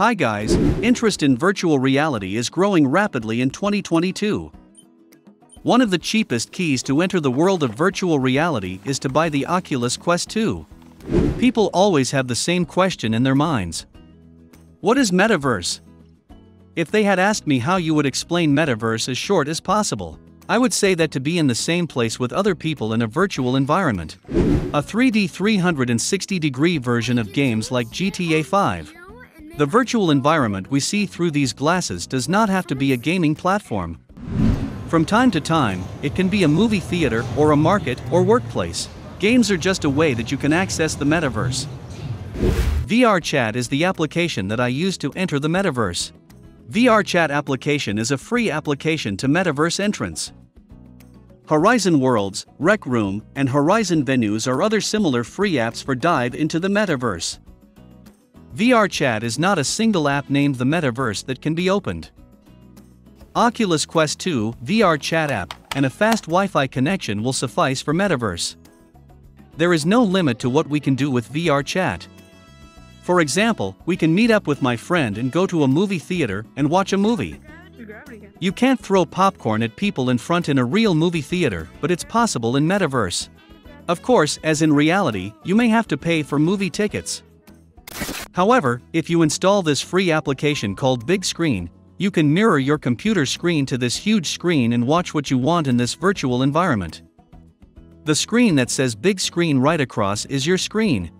Hi guys, interest in virtual reality is growing rapidly in 2022. One of the cheapest keys to enter the world of virtual reality is to buy the Oculus Quest 2. People always have the same question in their minds. What is metaverse? If they had asked me how you would explain metaverse as short as possible, I would say that to be in the same place with other people in a virtual environment. A 3D 360 degree version of games like GTA 5. The virtual environment we see through these glasses does not have to be a gaming platform. From time to time, it can be a movie theater or a market or workplace. Games are just a way that you can access the metaverse. VR Chat is the application that I use to enter the metaverse. VR Chat application is a free application to metaverse entrance. Horizon Worlds, Rec Room, and Horizon Venues are other similar free apps for dive into the metaverse. VR Chat is not a single app named the metaverse that can be opened. Oculus Quest 2 VR chat app and a fast Wi-Fi connection will suffice for metaverse. There is no limit to what we can do with VR chat. For example, we can meet up with my friend and go to a movie theater and watch a movie. You can't throw popcorn at people in front in a real movie theater, but it's possible in metaverse. Of course, as in reality, you may have to pay for movie tickets. However, if you install this free application called Big Screen, you can mirror your computer screen to this huge screen and watch what you want in this virtual environment. The screen that says big screen right across is your screen.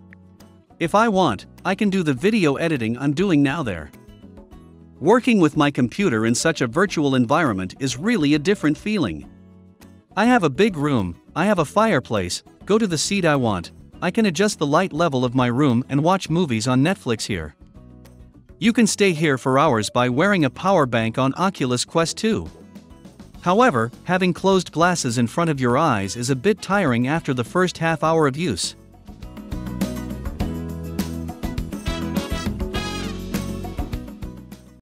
If I want, I can do the video editing I'm doing now there. Working with my computer in such a virtual environment is really a different feeling. I have a big room, I have a fireplace, go to the seat I want, I can adjust the light level of my room and watch movies on Netflix here. You can stay here for hours by wearing a power bank on Oculus Quest 2. However, having closed glasses in front of your eyes is a bit tiring after the first half hour of use.